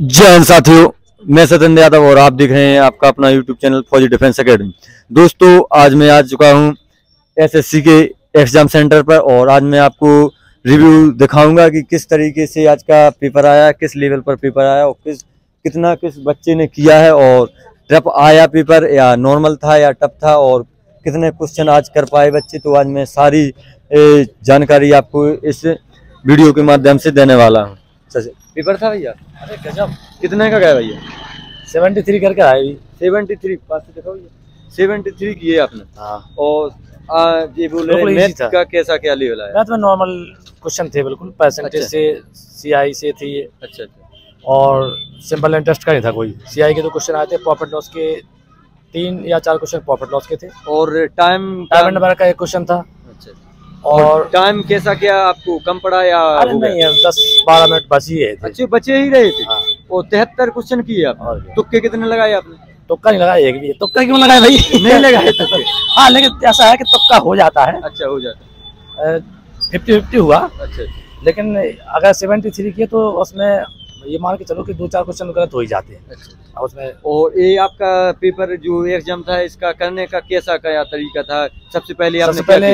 जय हिंद साथियों, मैं सत्येंद्र यादव और आप देख रहे हैं आपका अपना YouTube channel Fauji Defence Academy दोस्तों, आज मैं आ चुका हूँ एसएससी के एग्ज़ाम सेंटर पर और आज मैं आपको रिव्यू दिखाऊँगा कि किस तरीके से आज का पेपर आया, किस लेवल पर पेपर आया और किस, कितना किस बच्चे ने किया है और टफ आया पेपर या नॉर्मल था या टफ था और कितने क्वेश्चन आज कर पाए बच्चे। तो आज मैं सारी जानकारी आपको इस वीडियो के माध्यम से देने वाला हूँ। पेपर था भैया? अरे गजब। कितने का गया भैया? सेवेंटी थ्री करके आए भी सेवेंटी थ्री पास से दिखाओ भैया। सेवेंटी थ्री किए आपने? हाँ। और आ, ये बोले मैथ का कैसा क्या लेवल आया? मैथ में नॉर्मल क्वेश्चन थे बिल्कुल। परसेंटेज अच्छा। से सीआई से थी ये। अच्छा अच्छा। और सिंपल इंटरेस्ट का नहीं था कोई। सीआई के तो क्वेश्चन आए थे प्रॉफिट लॉस के तीन या चार क्वेश्चन प्रॉफिट लॉस के थे। और टाइम टाइम एंड का एक क्वेश्चन था। और टाइम कैसा क्या आपको? कम पड़ा या अरे नहीं है दस बारह मिनट बच ही थे। अच्छे बचे ही रहे थे? हाँ। और तिहत्तर क्वेश्चन किए आप। तुक्के कितने लगाए आपने? तुक्का नहीं लगाया एक भी। तुक्का क्यों लगाया भाई? नहीं लगाए तुक्के। हाँ लेकिन ऐसा है कि तुक्का हो जाता है। अच्छा हो जाता है। फिफ्टी फिफ्टी हुआ। अच्छा अच्छा। लेकिन अगर सेवेंटी थ्री किए तो उसमें ये मान के चलो कि दो चार क्वेश्चन गलत हो ही जाते हैं। अच्छा। उसमें और ये आपका पेपर जो एग्ज़ाम था इसका करने का कैसा क्या तरीका था? सबसे पहले आपने सबसे पहले?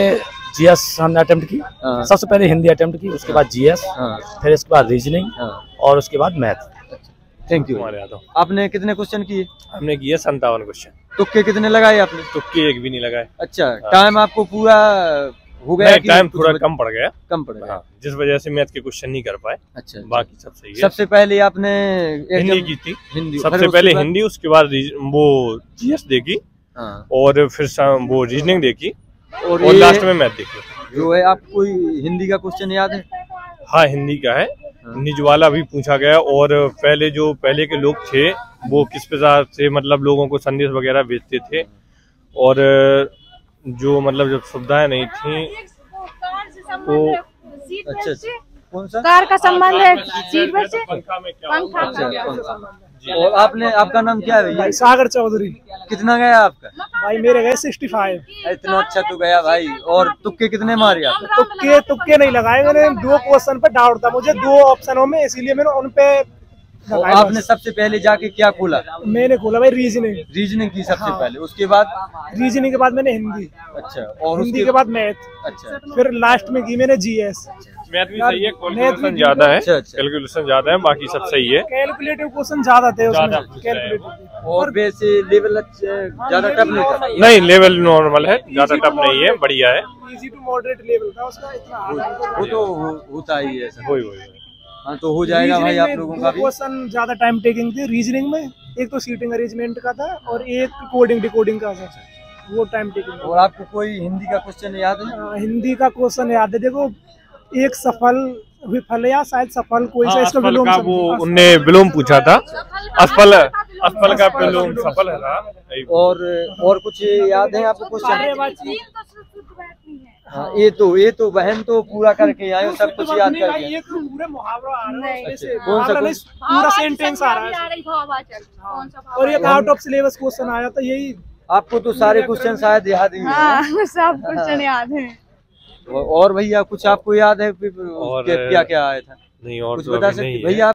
जीएस हमने अटेम्प्ट की। हाँ। सबसे पहले हिंदी अटेम्प्ट की उसके बाद जीएस हाँ। फिर इसके बाद रीजनिंग हाँ। और उसके बाद math thank you Kumar Yadav आपने कितने क्वेश्चन किए? हमने किए संतावन क्वेश्चन तुक्के कितने लगाए आपने? तुक्के एक भी नहीं लगाए। अच्छा टाइम आपको पूरा हो गया नहीं टाइम थोड़ा कम पड़ गया। कम पड़ गया। हाँ जिस वजह से मैथ के क्वेश्चन नहीं कर पाए। अच्छा अच्छा। बाकी सब सही है। सबसे पहले आपने हिंदी की थी। हिंदी। सबसे पहले हिंदी उसके बाद वो जीएस देखी। हाँ। और फिर वो रीजनिंग देखी। और, और लास्ट में मैथ देखी जो है आपको हिंदी का क्वेश्चन याद है? हाँ हिंदी का है। हाँ। निजवाला भी पूछा गया और पहले जो पहले के लोग थे वो किस प्रकार से मतलब लोगों को संदेश वगैरह भेजते थे? और जो मतलब जब सुविधाएँ नहीं थी तो अच्छा अच्छा। कौन सा? कार का संबंध है? सीट से पंखा में क्या अच्छा और आपने आपका नाम क्या है भाई सागर चौधरी। कितना गया आपका? भाई मेरे गए सिक्सटी फाइव इतना अच्छा तू गया भाई। और तुक्के कितने मारे आपने? तुक्के तुक्के नहीं लगाए मैंने। दो क्वेश्चन पे डाउट था। मुझे दो ऑप्शनों में इसीलिए मैंने उन पे और आपने सबसे पहले जाके क्या खोला? मैंने खोला भाई रीजनिंग रीजनिंग की सबसे हाँ। पहले। उसके बाद? रीजनिंग के बाद मैंने हिंदी। अच्छा और हिंदी के बाद मैथ अच्छा। फिर लास्ट में की मैंने जीएस मैथ भी सही है मैथ भी कैलकुलेशन ज़्यादा है। अच्छा, अच्छा। कैलकुलेशन ज़्यादा है बाकी सब सही है। कैलकुलेटिव क्वेश्चन ज़्यादा थे हैं। कैलकुलेटिव और वैसे लेवल ज़्यादा टफ नहीं था? नहीं लेवल नॉर्मल है ज़्यादा टफ नहीं है बढ़िया है। इजी टू मॉडरेट लेवल था उसका इतना। वो तो होता ही है वही वही। हाँ तो हो जाएगा भाई आप लोगों का भी। क्वेश्चन ज़्यादा टाइम टेकिंग थी। रीजनिंग में एक तो सीटिंग अरेंजमेंट का था और एक कोडिंग डिकोडिंग का था। वो टाइम टेकिंग और आपको कोई हिंदी का क्वेश्चन याद है? हाँ, हिंदी का क्वेश्चन याद है। देखो एक सफल विफल या शायद सफल कोई सा हाँ, इसका विलोम का वो उनने विलोम पूछा था। असफल असफल का विलोम सफल है और और कुछ याद है आपको क्वेश्चन हाँ ये तो ये तो बहन तो पूरा करके आए सब कुछ याद करके। ये तो पूरे मुहावरा आ रहा है कौन सा नहीं पूरा सेंटेंस आ रहा है। और ये आउट ऑफ़ सिलेबस क्वेश्चन आया था यही आपको तो सारे क्वेश्चन शायद याद ही हाँ सब क्वेश्चन याद है। और भैया कुछ आपको याद है क्या क्या आया था? नहीं और कुछ तो बता सकते नहीं है। भैया